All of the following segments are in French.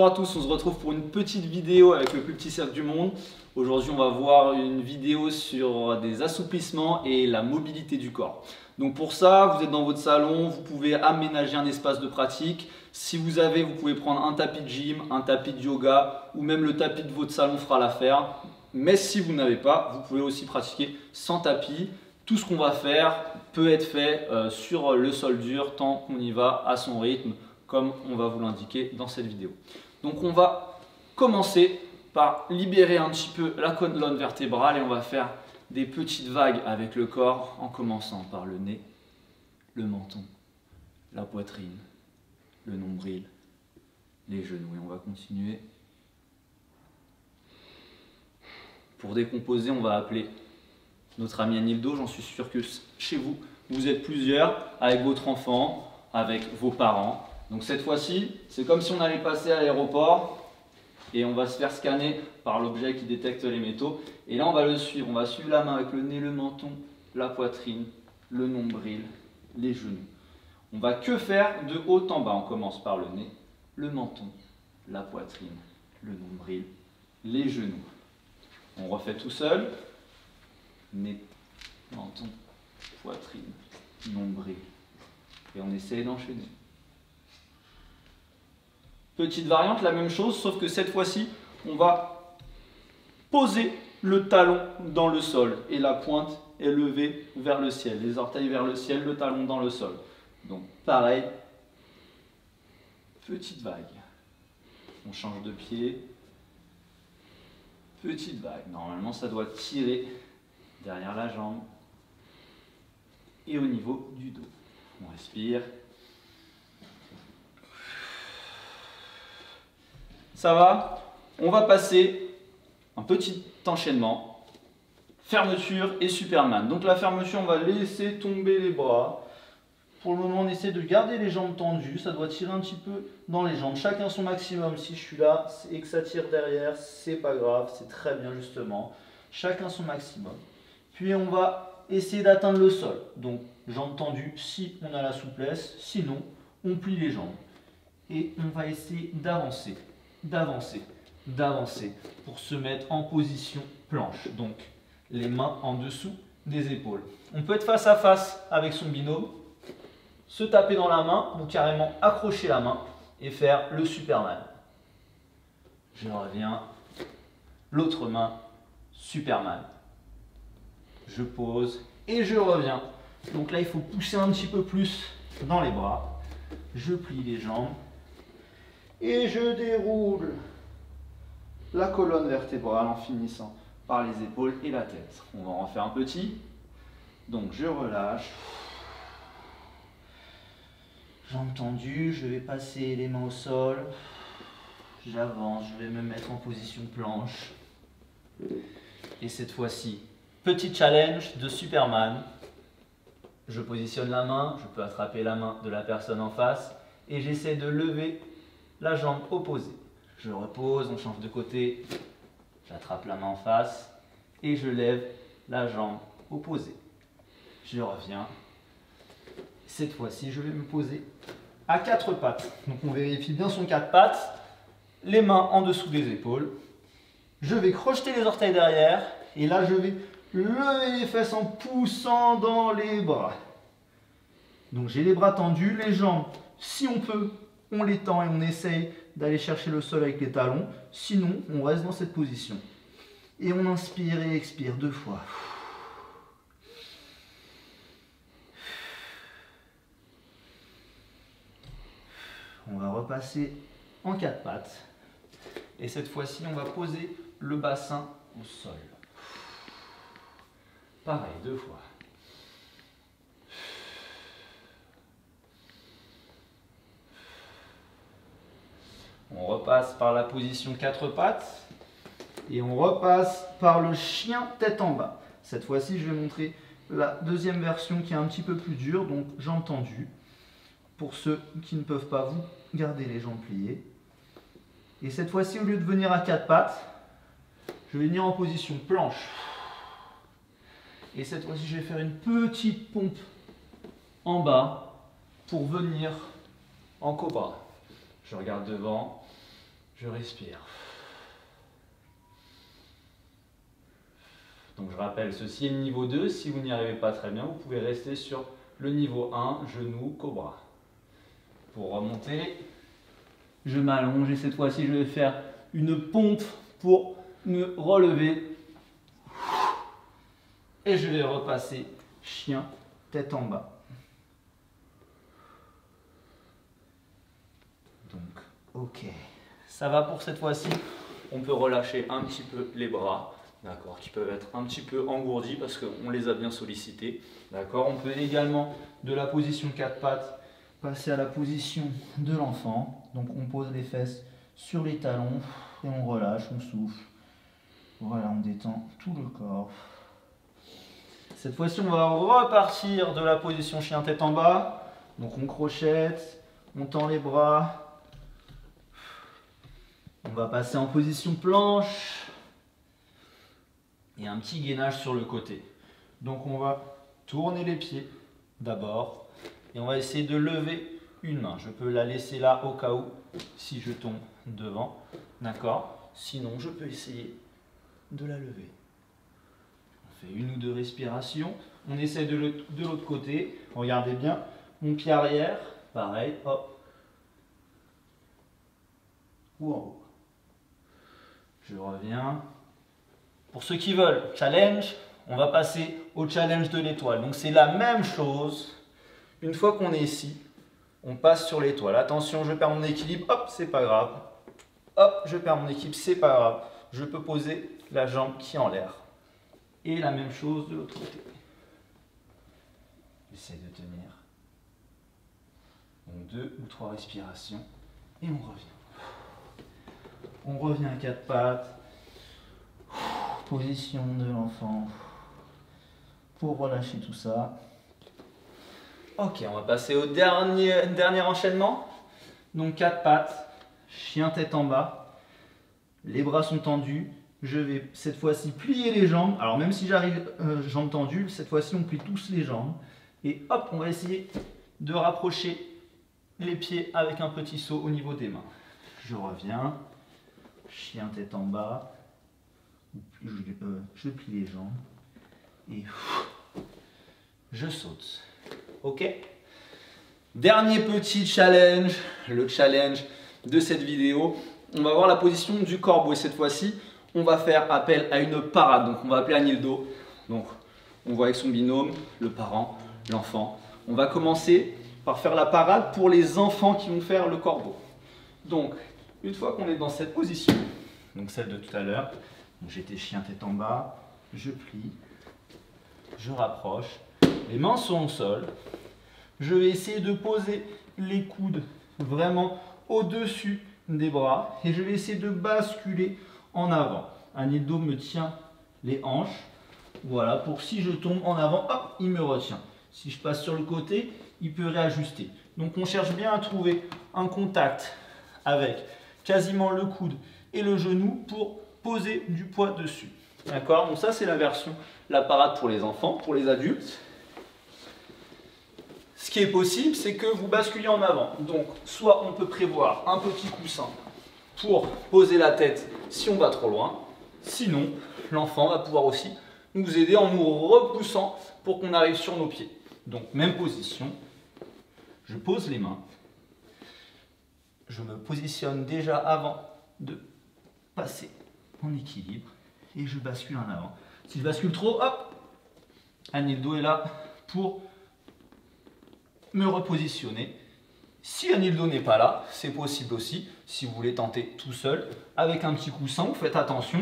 Bonjour à tous, on se retrouve pour une petite vidéo avec le plus petit cercle du monde. Aujourd'hui, on va voir une vidéo sur des assouplissements et la mobilité du corps. Donc pour ça, vous êtes dans votre salon, vous pouvez aménager un espace de pratique. Si vous avez, vous pouvez prendre un tapis de gym, un tapis de yoga ou même le tapis de votre salon fera l'affaire. Mais si vous n'avez pas, vous pouvez aussi pratiquer sans tapis. Tout ce qu'on va faire peut être fait euh, sur le sol dur tant qu'on y va à son rythme comme on va vous l'indiquer dans cette vidéo. Donc on va commencer par libérer un petit peu la colonne vertébrale et on va faire des petites vagues avec le corps en commençant par le nez, le menton, la poitrine, le nombril, les genoux et on va continuer. Pour décomposer, on va appeler notre ami Anildo. J'en suis sûr que chez vous, vous êtes plusieurs avec votre enfant, avec vos parents. Donc cette fois-ci, c'est comme si on allait passer à l'aéroport et on va se faire scanner par l'objet qui détecte les métaux. Et là, on va le suivre. On va suivre la main avec le nez, le menton, la poitrine, le nombril, les genoux. On va que faire de haut en bas. On commence par le nez, le menton, la poitrine, le nombril, les genoux. On refait tout seul. Nez, menton, poitrine, nombril. Et on essaye d'enchaîner. Petite variante, la même chose, sauf que cette fois-ci, on va poser le talon dans le sol et la pointe est levée vers le ciel. Les orteils vers le ciel, le talon dans le sol. Donc pareil, petite vague. On change de pied. Petite vague. Normalement, ça doit tirer derrière la jambe et au niveau du dos. On respire. Ça va? On va passer un petit enchaînement. Fermeture et Superman. Donc la fermeture, on va laisser tomber les bras. Pour le moment, on essaie de garder les jambes tendues. Ça doit tirer un petit peu dans les jambes. Chacun son maximum. Si je suis là et que ça tire derrière, c'est pas grave. C'est très bien justement. Chacun son maximum. Puis on va essayer d'atteindre le sol. Donc jambes tendues si on a la souplesse. Sinon, on plie les jambes. Et on va essayer d'avancer d'avancer, d'avancer pour se mettre en position planche. Donc, les mains en dessous des épaules. On peut être face à face avec son binôme, se taper dans la main ou carrément accrocher la main et faire le Superman. Je reviens. L'autre main, Superman. Je pose et je reviens. Donc là, il faut pousser un petit peu plus dans les bras. Je plie les jambes et je déroule la colonne vertébrale en finissant par les épaules et la tête. On va en faire un petit. Donc je relâche. Jambes tendues, je vais passer les mains au sol. J'avance, je vais me mettre en position planche. Et cette fois-ci, petit challenge de Superman. Je positionne la main, je peux attraper la main de la personne en face et j'essaie de lever la jambe opposée. Je repose, on change de côté, j'attrape la main en face et je lève la jambe opposée. Je reviens. Cette fois-ci, je vais me poser à quatre pattes. Donc on vérifie bien son quatre pattes. Les mains en dessous des épaules. Je vais crocheter les orteils derrière. Et là, je vais lever les fesses en poussant dans les bras. Donc j'ai les bras tendus, les jambes, si on peut, on les tend et on essaye d'aller chercher le sol avec les talons. Sinon, on reste dans cette position. Et on inspire et expire deux fois. On va repasser en quatre pattes. Et cette fois-ci, on va poser le bassin au sol. Pareil, deux fois. On repasse par la position quatre pattes et on repasse par le chien tête en bas. Cette fois-ci, je vais montrer la deuxième version qui est un petit peu plus dure, donc jambes tendues. Pour ceux qui ne peuvent pas, vous gardez les jambes pliées. Et cette fois-ci, au lieu de venir à quatre pattes, je vais venir en position planche. Et cette fois-ci, je vais faire une petite pompe en bas pour venir en cobra. Je regarde devant, Je respire. Donc je rappelle, ceci est le niveau 2. Si vous n'y arrivez pas très bien, vous pouvez rester sur le niveau 1, genou, cobra. Pour remonter, je m'allonge et cette fois-ci je vais faire une pompe pour me relever. Et je vais repasser chien, tête en bas. Donc, ok. Ça va pour cette fois-ci. On peut relâcher un petit peu les bras, d'accord, qui peuvent être un petit peu engourdis parce qu'on les a bien sollicités, d'accord. On peut également, de la position 4 pattes, passer à la position de l'enfant. Donc, on pose les fesses sur les talons et on relâche, on souffle. Voilà, on détend tout le corps. Cette fois-ci, on va repartir de la position chien tête en bas. Donc on crochette, on tend les bras. On va passer en position planche. Et un petit gainage sur le côté. Donc on va tourner les pieds d'abord. Et on va essayer de lever une main. Je peux la laisser là au cas où si je tombe devant. D'accord? Sinon, je peux essayer de la lever. On fait une ou deux respirations. On essaie de l'autre côté. Regardez bien. Mon pied arrière, pareil, hop. Ou en haut. Je reviens. Pour ceux qui veulent, challenge, on va passer au challenge de l'étoile. Donc c'est la même chose. Une fois qu'on est ici, on passe sur l'étoile. Attention, je perds mon équilibre, hop, c'est pas grave. Hop, je perds mon équilibre, c'est pas grave. Je peux poser la jambe qui est en l'air. Et la même chose de l'autre côté. J'essaie de tenir. Donc deux ou trois respirations. Et on revient. On revient à quatre pattes. Position de l'enfant. Pour relâcher tout ça. Ok, on va passer au dernier, enchaînement. Donc quatre pattes, chien tête en bas. Les bras sont tendus, je vais cette fois-ci plier les jambes. Alors même si j'arrive euh, jambes tendues, cette fois-ci on plie tous les jambes. Et hop, on va essayer de rapprocher les pieds avec un petit saut au niveau des mains. Je reviens, chien tête en bas, je, euh, je plie les jambes et je saute. Ok Dernier petit challenge, le challenge de cette vidéo. On va voir la position du corbeau et cette fois-ci, on va faire appel à une parade. Donc on va appeler Anildo. Donc on voit avec son binôme, le parent, l'enfant. On va commencer par faire la parade pour les enfants qui vont faire le corbeau. Donc une fois qu'on est dans cette position, donc celle de tout à l'heure, j'étais chien tête en bas, je plie, je rapproche, les mains sont au sol. Je vais essayer de poser les coudes vraiment au-dessus des bras et je vais essayer de basculer en avant. Un dos me tient les hanches. Voilà, pour si je tombe en avant, hop, il me retient. Si je passe sur le côté, il peut réajuster. Donc on cherche bien à trouver un contact avec quasiment le coude et le genou pour poser du poids dessus. D'accord? Donc ça c'est la version, la parade pour les enfants, pour les adultes. Ce qui est possible, c'est que vous basculez en avant. Donc soit on peut prévoir un petit coussin pour poser la tête si on va trop loin. Sinon, l'enfant va pouvoir aussi nous aider en nous repoussant pour qu'on arrive sur nos pieds. Donc, même position. Je pose les mains. Je me positionne déjà avant de passer en équilibre et je bascule en avant. Si je bascule trop, hop, Anildo est là pour me repositionner si Anildo n'est pas là, c'est possible aussi, si vous voulez tenter tout seul, avec un petit coussin, vous faites attention,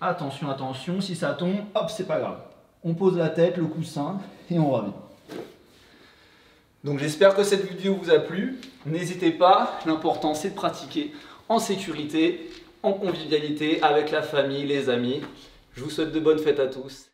attention, attention, si ça tombe, hop, c'est pas grave. On pose la tête, le coussin, et on revient. Donc j'espère que cette vidéo vous a plu. N'hésitez pas, l'important c'est de pratiquer en sécurité, en convivialité, avec la famille, les amis. Je vous souhaite de bonnes fêtes à tous.